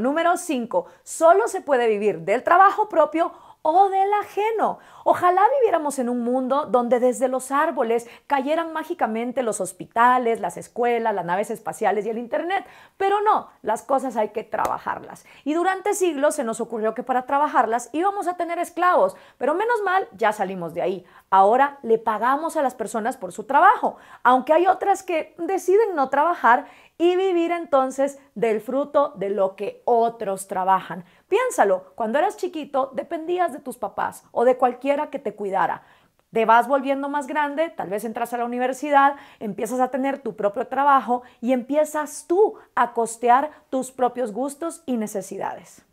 Número 5. Solo se puede vivir del trabajo propio o del ajeno. Ojalá viviéramos en un mundo donde desde los árboles cayeran mágicamente los hospitales, las escuelas, las naves espaciales y el Internet, pero no, las cosas hay que trabajarlas. Y durante siglos se nos ocurrió que para trabajarlas íbamos a tener esclavos, pero menos mal, ya salimos de ahí. Ahora le pagamos a las personas por su trabajo, aunque hay otras que deciden no trabajar y vivir entonces del fruto de lo que otros trabajan. Piénsalo, cuando eras chiquito dependías de tus papás o de cualquiera que te cuidara. Te vas volviendo más grande, tal vez entras a la universidad, empiezas a tener tu propio trabajo y empiezas tú a costear tus propios gustos y necesidades.